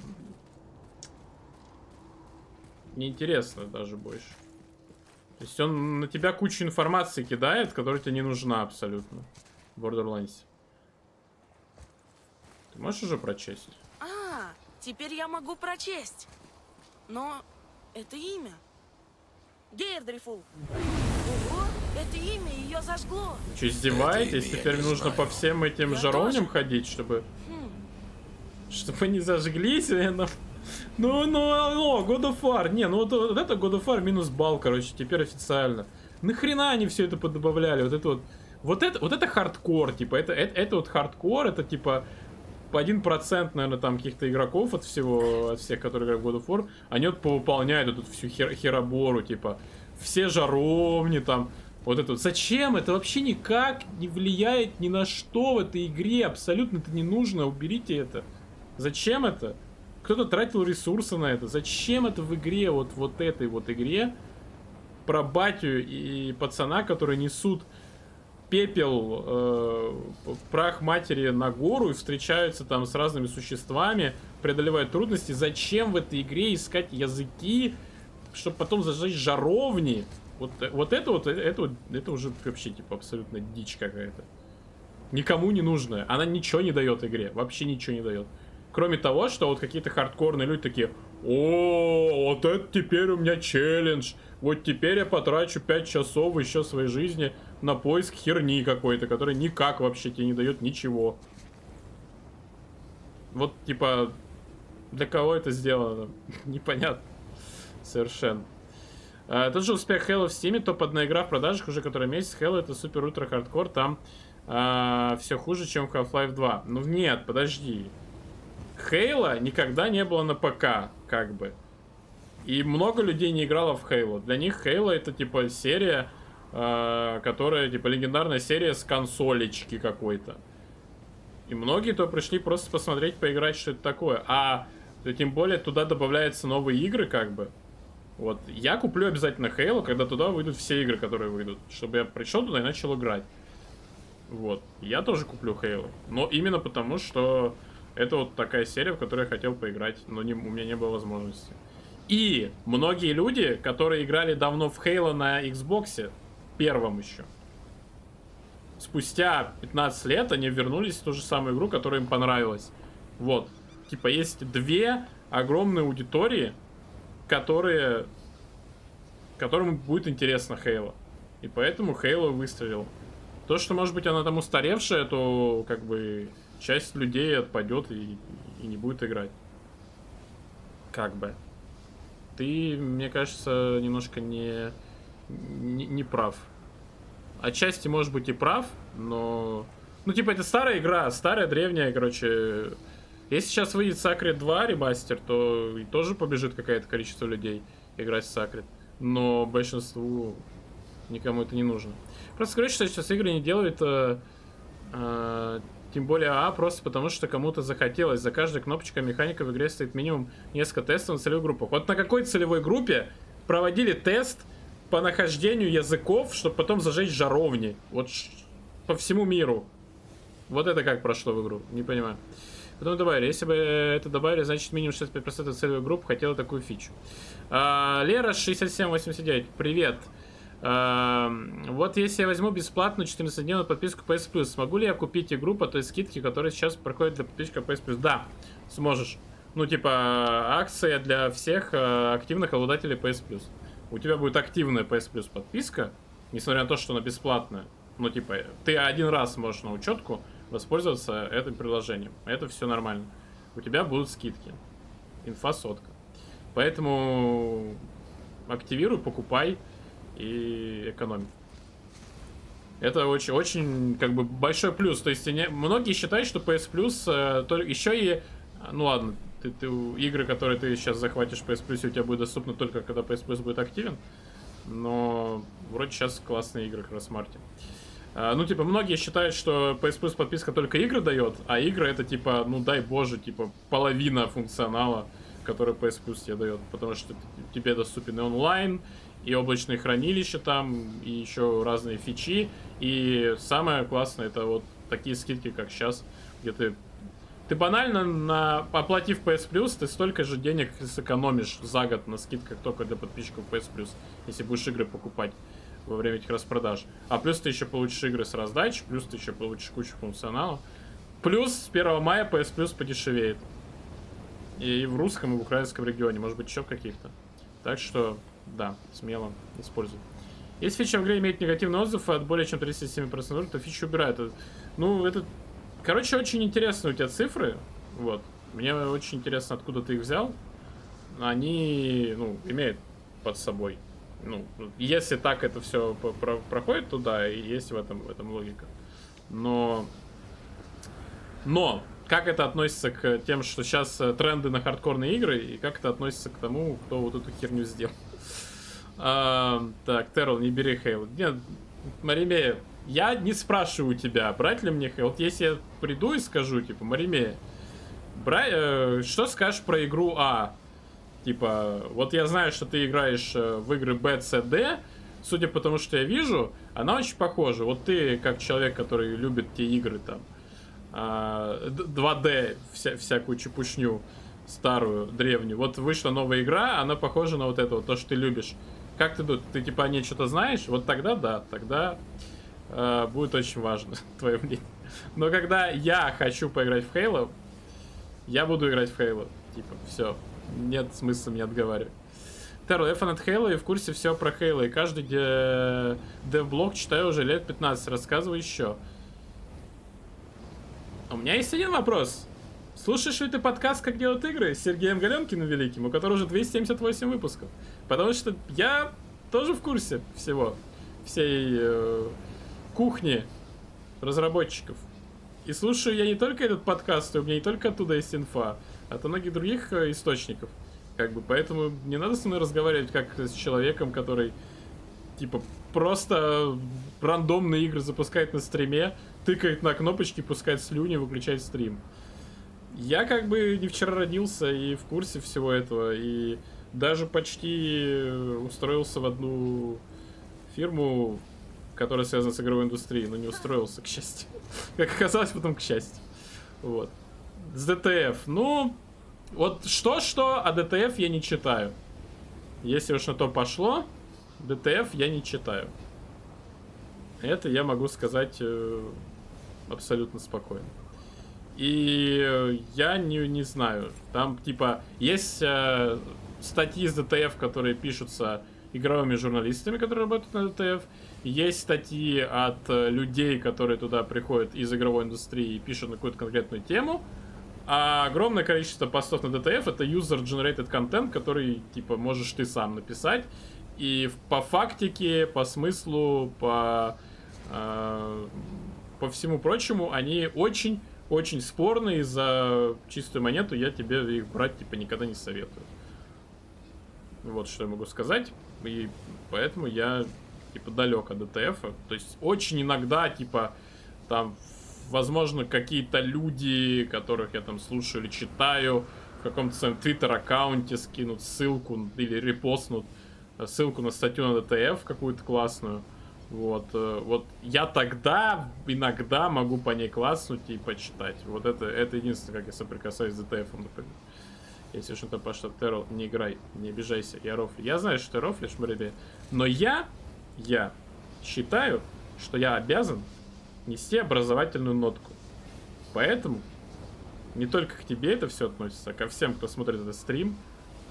Неинтересно даже больше. То есть он на тебя кучу информации кидает, которая тебе не нужна абсолютно в Borderlands. Можешь уже прочесть? А, теперь я могу прочесть. Но это имя. Гейрдрифул. Ого, это имя ее зажгло. Че, издеваетесь? Теперь не нужно по знаю. всем этим Я жаровням тоже. ходить, чтобы... Хм. Чтобы они зажглись, наверное. Ну, ну, ну, God of War. Не, ну вот, вот это God of War минус балл, короче, теперь официально. Нахрена они все это подобавляли? Вот это вот... Вот это, вот это хардкор, типа, это, это, это вот хардкор, это типа по 1%, наверное, там каких-то игроков от всего, от всех, которые играют в God of War, они вот повыполняют эту всю хер, херобору, типа, все жаровни там, вот это вот. Зачем? Это вообще никак не влияет ни на что в этой игре, абсолютно это не нужно, уберите это. Зачем это? Кто-то тратил ресурсы на это. Зачем это в игре, вот, вот этой вот игре, про батю и пацана, которые несут пепел, э, прах матери на гору и встречаются там с разными существами, преодолевают трудности. Зачем в этой игре искать языки, чтобы потом зажечь жаровни? Вот, вот это вот, э, это вот, это уже вообще типа абсолютно дичь какая-то. Никому не нужная. Она ничего не дает игре. Вообще ничего не дает. Кроме того, что вот какие-то хардкорные люди такие, о, вот это теперь у меня челлендж. Вот теперь я потрачу 5 часов еще своей жизни на поиск херни какой-то, которая никак вообще тебе не дает ничего. Вот, типа, для кого это сделано? <laughs> Непонятно. Совершенно. А, тот же успех Halo в Steam, топ-1 игра в продажах уже который месяц. Halo это супер-ультра хардкор, там все хуже, чем в Half-Life 2. Ну нет, подожди. Halo никогда не было на ПК, как бы. И много людей не играло в Halo. Для них Halo это типа серия, э, которая типа легендарная серия с консолечки какой-то. И многие то пришли просто посмотреть, поиграть, что это такое. А тем более туда добавляются новые игры, как бы. Вот, я куплю обязательно Halo, когда туда выйдут все игры, которые выйдут. Чтобы я пришел туда и начал играть. Вот. Я тоже куплю Halo. Но именно потому, что это вот такая серия, в которой я хотел поиграть, но не, у меня не было возможности. И многие люди, которые играли давно в Halo на Xbox, первом еще, спустя 15 лет они вернулись в ту же самую игру, которая им понравилась. Вот. Типа есть две огромные аудитории, которые которым будет интересно Halo. И поэтому Halo выстрелил. То, что, может быть, она там устаревшая, то как бы часть людей отпадет и, и не будет играть. Как бы. Ты, мне кажется, немножко не, не, не прав. Отчасти, может быть, и прав, но... Ну, типа, это старая игра, старая, древняя, короче... Если сейчас выйдет Sacred 2 ремастер, то и тоже побежит какое-то количество людей играть в Sacred. Но большинству никому это не нужно. Просто скажу, что сейчас игры не делают, э, э, тем более А, просто потому что кому-то захотелось. За каждой кнопочкой механика в игре стоит минимум несколько тестов на целевых группах. Вот на какой целевой группе проводили тест по нахождению языков, чтобы потом зажечь жаровни? Вот по всему миру. Вот это как прошло в игру, не понимаю. Потом добавили, если бы это добавили, значит минимум 65% целевой группы хотела такую фичу. А, Лера 6789, привет. А, вот если я возьму бесплатную 14-дневную подписку PS Plus, смогу ли я купить игру по той скидке, которая сейчас проходит для подписчиков PS Plus? Да, сможешь. Ну, типа, акция для всех э, активных обладателей PS Plus. У тебя будет активная PS Plus подписка, несмотря на то, что она бесплатная. Ну, типа, ты один раз можешь на учетку воспользоваться этим приложением. Это все нормально. У тебя будут скидки. Инфа сотка. Поэтому активируй, покупай и экономь. Это очень, очень, как бы, большой плюс. То есть, не- многие считают, что PS Plus э, только еще и... Ну ладно, ты, ты- игры, которые ты сейчас захватишь PS Plus, у тебя будет доступны только когда PS Plus будет активен. Но вроде сейчас классные игры как раз в марте. А, Ну, типа, многие считают, что PS Plus подписка только игры дает, а игры это, типа, ну, дай боже, типа, половина функционала, который PS Plus тебе дает. Потому что тебе доступен и онлайн, и облачные хранилища там, и еще разные фичи. И самое классное, это вот такие скидки, как сейчас, где ты... Ты банально, на, оплатив PS Plus, ты столько же денег сэкономишь за год на скидках только для подписчиков PS Plus, если будешь игры покупать во время этих распродаж. А плюс ты еще получишь игры с раздач, плюс ты еще получишь кучу функционала. Плюс с 1 мая PS Plus подешевеет. И в русском, и в украинском регионе, может быть, еще в каких-то. Так что, да, смело используй. Если фича в игре имеет негативный отзыв от более чем 37%, то фичу убирают. Ну, это... Короче, очень интересные у тебя цифры. Вот. Мне очень интересно, откуда ты их взял. Они, ну, имеют под собой. Ну, если так это все про проходит, то да, и есть в этом, в этом логика. Но... Но, как это относится к тем, что сейчас э, тренды на хардкорные игры, и как это относится к тому, кто вот эту херню сделал? А, так, Террел, не бери Хейл. Нет, Маримея, я не спрашиваю тебя, брать ли мне Хейл. Вот если я приду и скажу, типа, Маримея, бра... э, что скажешь про игру А? Типа, вот я знаю, что ты играешь э, в игры B, C, D, судя по тому, что я вижу, она очень похожа. Вот ты, как человек, который любит те игры там, 2D, а, вся, всякую чепушню старую, древнюю. Вот вышла новая игра, она похожа на вот это вот, то, что ты любишь. Как ты тут, ты типа о ней что-то знаешь? Вот тогда да, тогда э, будет очень важно <laughs> твое мнение. Но когда я хочу поиграть в Halo, я буду играть в Halo. Типа, все. Нет смысла меня отговаривать. Терл, я фанат Halo и в курсе все про Halo. И каждый дев-блог читаю уже лет 15. Рассказывай еще. У меня есть один вопрос. Слушаешь ли ты подкаст «Как делают игры» с Сергеем Галенкиным Великим, у которого уже 278 выпусков? Потому что я тоже в курсе всего, всей э, кухни разработчиков. И слушаю я не только этот подкаст, у меня не только оттуда есть инфа, а от многих других э, источников. Как бы, поэтому не надо со мной разговаривать как с человеком, который типа просто рандомные игры запускает на стриме, тыкает на кнопочки, пускает слюни, выключает стрим. Я как бы не вчера родился и в курсе всего этого, и даже почти устроился в одну фирму, которая связана с игровой индустрией, но не устроился, к счастью. <laughs> Как оказалось, потом к счастью. Вот. С DTF. Ну, вот что-что, а DTF я не читаю. Если уж на то пошло, DTF я не читаю. Это я могу сказать э, абсолютно спокойно. И я не, не знаю, там типа есть э, статьи из DTF, которые пишутся игровыми журналистами, которые работают на DTF. Есть статьи от э, людей, которые туда приходят из игровой индустрии и пишут на какую-то конкретную тему. А огромное количество постов на DTF это user-generated content, который, типа, можешь ты сам написать. И по фактике, по смыслу, по э, по всему прочему, они очень очень спорные за чистую монету, я тебе их брать типа никогда не советую. Вот что я могу сказать. И поэтому я типа далек от DTF. То есть очень иногда типа там возможно какие-то люди, которых я там слушаю или читаю, в каком-то своем твиттер-аккаунте скинут ссылку или репостнут ссылку на статью на ДТФ какую-то классную. Вот, э, вот я тогда иногда могу по ней класснуть и почитать. Вот это, это единственное, как я соприкасаюсь с DTF, например. Если что-то пошло, Террел, не играй, не обижайся, я рофлю. Я знаю, что ты рофлишь, Марибе, но я, я считаю, что я обязан нести образовательную нотку. Поэтому не только к тебе это все относится, а ко всем, кто смотрит этот стрим,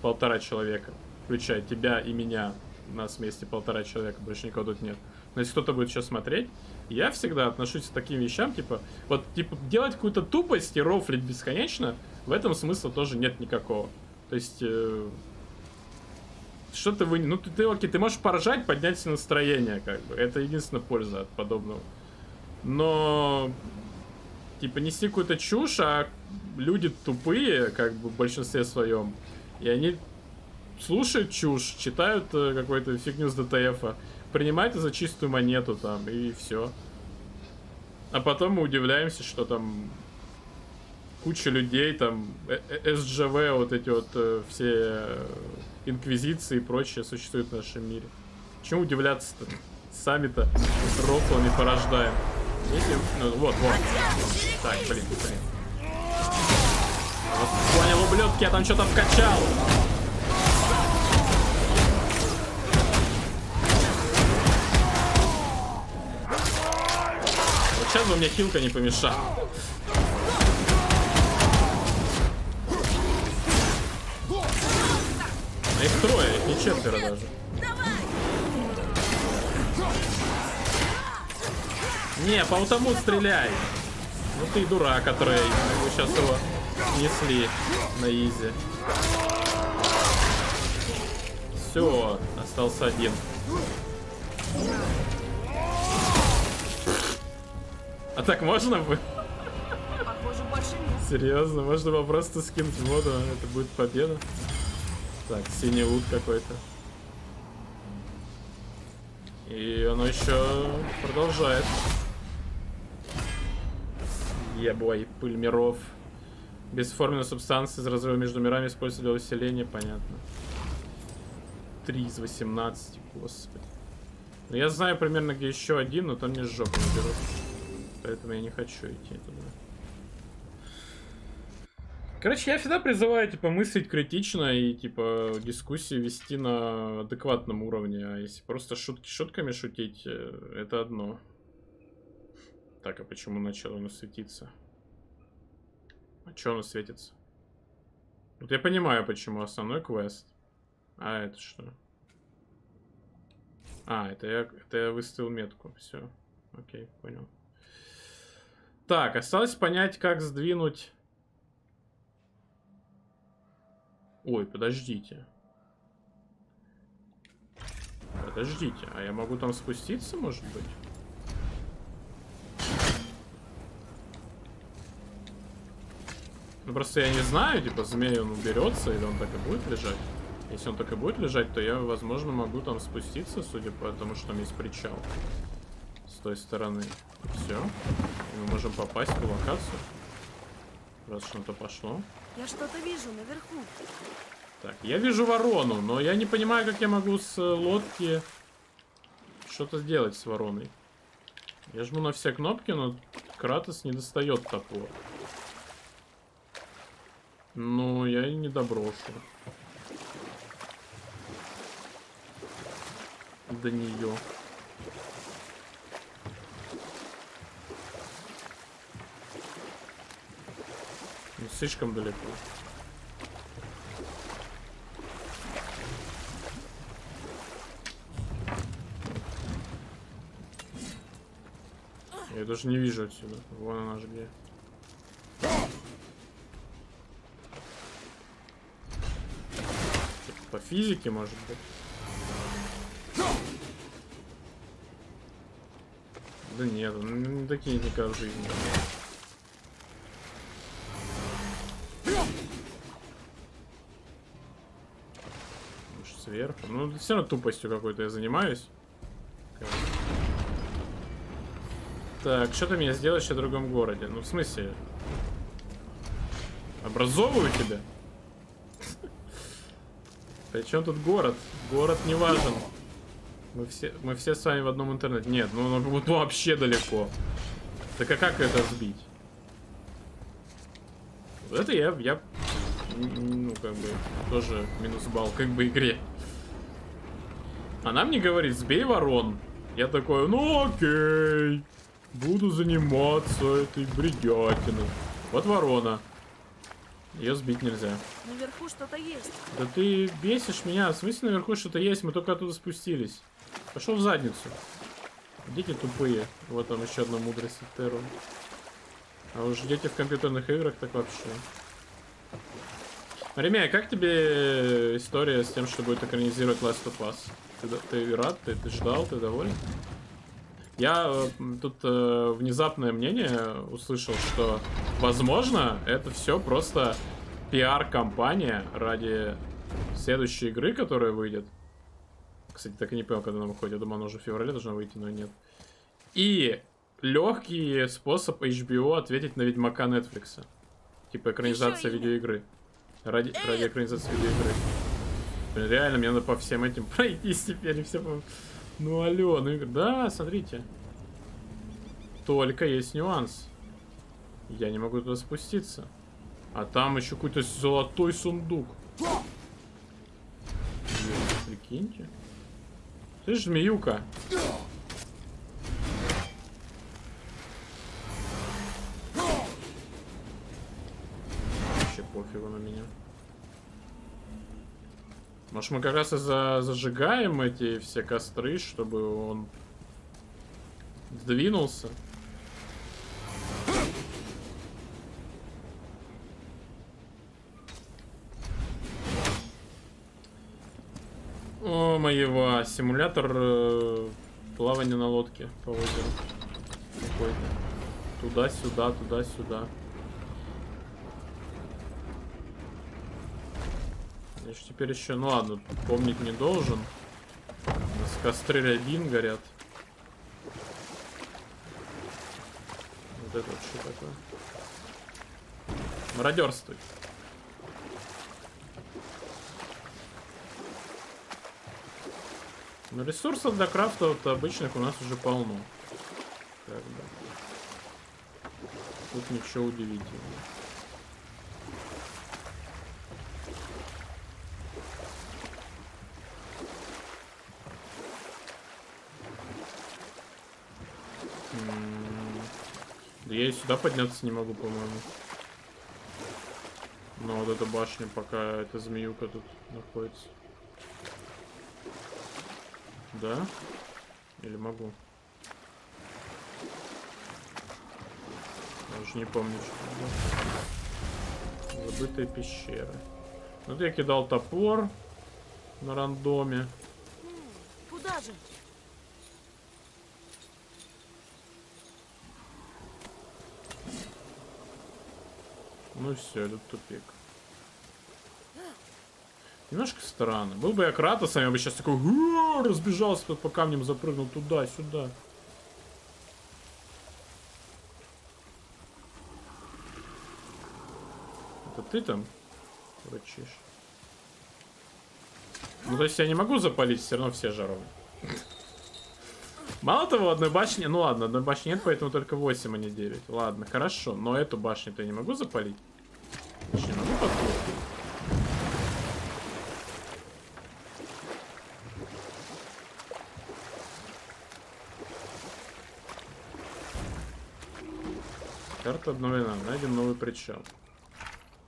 полтора человека, включая тебя и меня, нас вместе полтора человека, больше никого тут нет. Но если кто-то будет сейчас смотреть, я всегда отношусь к таким вещам, типа, вот, типа, делать какую-то тупость и рофлить бесконечно, в этом смысла тоже нет никакого. То есть, э, что ты вы... Ну, ты, ты, окей, ты можешь поржать, поднять настроение, как бы. Это единственная польза от подобного. Но, типа, нести какую-то чушь, а люди тупые, как бы, в большинстве своем. И они слушают чушь, читают э, какую-то фигню с ДТФа, принимай это за чистую монету там, и все. А потом мы удивляемся, что там куча людей, там, э, э, СЖВ, вот эти вот э, все инквизиции и прочее существуют в нашем мире. Чему удивляться-то? Сами-то рофлами порождаем. Если... Ну, вот, вот. Так, блин, блин. Вот, понял, ублюдки, я там что-то вкачал. сейчас бы мне хилка не помешала. А их трое, их не четверо даже. Не, по тому стреляй. Ну ты дурак, который. Сейчас его несли на изи. Все, остался один. А так можно бы? Похоже, больше нет. Серьезно, можно было просто скинуть в воду, это будет победа. Так, синий лут какой-то. И оно еще продолжает. Ебой, пыль миров. Бесформенная субстанция из разрыва между мирами используется для усиления, понятно. 3 из 18, господи. Я знаю примерно, где еще один, но там мне жопу наберут. Поэтому я не хочу идти туда. Короче, я всегда призываю, типа, мыслить критично и, типа, дискуссии вести на адекватном уровне. А если просто шутки шутками шутить, э, это одно. Так, а почему начало оно светиться? А что оно светится? Вот я понимаю, почему основной квест. А это что? А, это я, это я выставил метку. Все. Окей, понял. Так, осталось понять, как сдвинуть... Ой, подождите. Подождите, а я могу там спуститься, может быть? Ну просто я не знаю, типа змей он уберется или он так и будет лежать. Если он так и будет лежать, то я, возможно, могу там спуститься, судя по тому, что там есть причал. Той стороны. Все. Мы можем попасть в локацию. Раз что-то пошло. Я что-то вижу наверху. Так, я вижу ворону, но я не понимаю, как я могу с э, лодки что-то сделать с вороной. Я жму на все кнопки, но Кратос не достает топор. Ну, я и не доброшу. До нее. Ну, слишком далеко. Я даже не вижу отсюда. Вон она же где. По физике, может быть. Да нет, ну, не такие никак в сверху. Ну, все равно тупостью какой-то я занимаюсь. Так, что ты меня сделаешь в другом городе? Ну, в смысле? Образовываю тебя? <laughs> Причем тут город? Город не важен. Мы все, мы все с вами в одном интернете. Нет, ну, ну вот вообще далеко. Так а как это сбить? Это я, я, ну, как бы, тоже минус балл, как бы, игре. Она мне говорит, сбей ворон. Я такой, ну окей. Буду заниматься этой бредятиной. Вот ворона. Ее сбить нельзя. Наверху что-то есть. Да ты бесишь меня. В смысле наверху что-то есть? Мы только оттуда спустились. Пошел в задницу. Дети тупые. Вот там еще одна мудрость Терру. А уж дети в компьютерных играх так вообще. Ремя, как тебе история с тем, что будет экранизировать Last of Us? Ты, ты рад? Ты, ты ждал? Ты доволен? Я э, тут э, внезапное мнение услышал, что, возможно, это все просто пиар-компания ради следующей игры, которая выйдет. Кстати, так и не понял, когда она выходит. Я думаю, она уже в феврале должна выйти, но нет. И легкий способ HBO ответить на Ведьмака Netflix. Типа экранизация видеоигры. Ради, ради экранизации видеоигры. Блин, реально, мне надо по всем этим <laughs> пройтись теперь. Все по... Ну, алло, ну, да, смотрите. Только есть нюанс. Я не могу туда спуститься. А там еще какой-то золотой сундук. Прикиньте. Ты ж змеюка. Вообще пофигу на меня. Может, мы как раз и за зажигаем эти все костры, чтобы он сдвинулся? О, моего, симулятор э, плавания на лодке по озеру. Какой-то. Туда-сюда, туда-сюда. Я ж теперь еще, ну ладно, помнить не должен. У нас костры рябин горят. Вот это вот что такое? Мародерствуй. Но ресурсов для крафта вот обычных у нас уже полно. Как бы. Тут ничего удивительного. Я сюда подняться не могу, по-моему. Но вот эта башня, пока эта змеюка тут находится. Да? Или могу? Я уже не помню, что было. Забытые пещеры. Вот я кидал топор на рандоме. Куда же? Ну все, этот тупик. Немножко странно. Был бы я Кратосом, я бы сейчас такой разбежался по камням, запрыгнул туда-сюда. Это ты там рычишь? Ну, то есть я не могу запалить, все равно все жаровые. Мало того, одной башни... Ну ладно, одной башни нет, поэтому только 8, а не 9. Ладно, хорошо. Но эту башню-то я не могу запалить? Не могу подходить? Карта обновлена. Найден новый причал.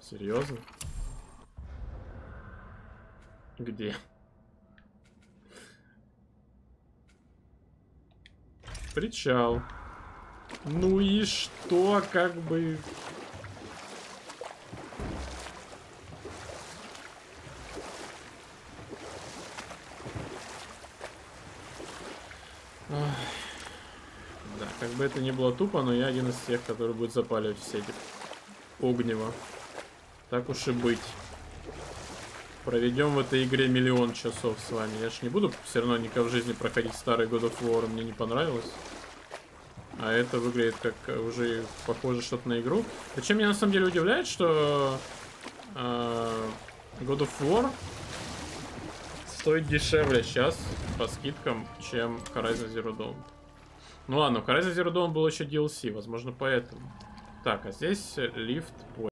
Серьезно? Где? Причал. Ну и что, как бы... Да, как бы это ни было тупо, но я один из тех, который будет запаливать все эти огнево. Так уж и быть. Проведем в этой игре миллион часов с вами. Я ж не буду все равно никогда в жизни проходить старый God of War, мне не понравилось. А это выглядит как уже похоже что-то на игру. Причем меня на самом деле удивляет, что э, God of War стоит дешевле сейчас по скидкам, чем Horizon Zero Dawn. Ну ладно, в Horizon Zero Dawn был еще DLC, возможно поэтому. Так, а здесь лифт по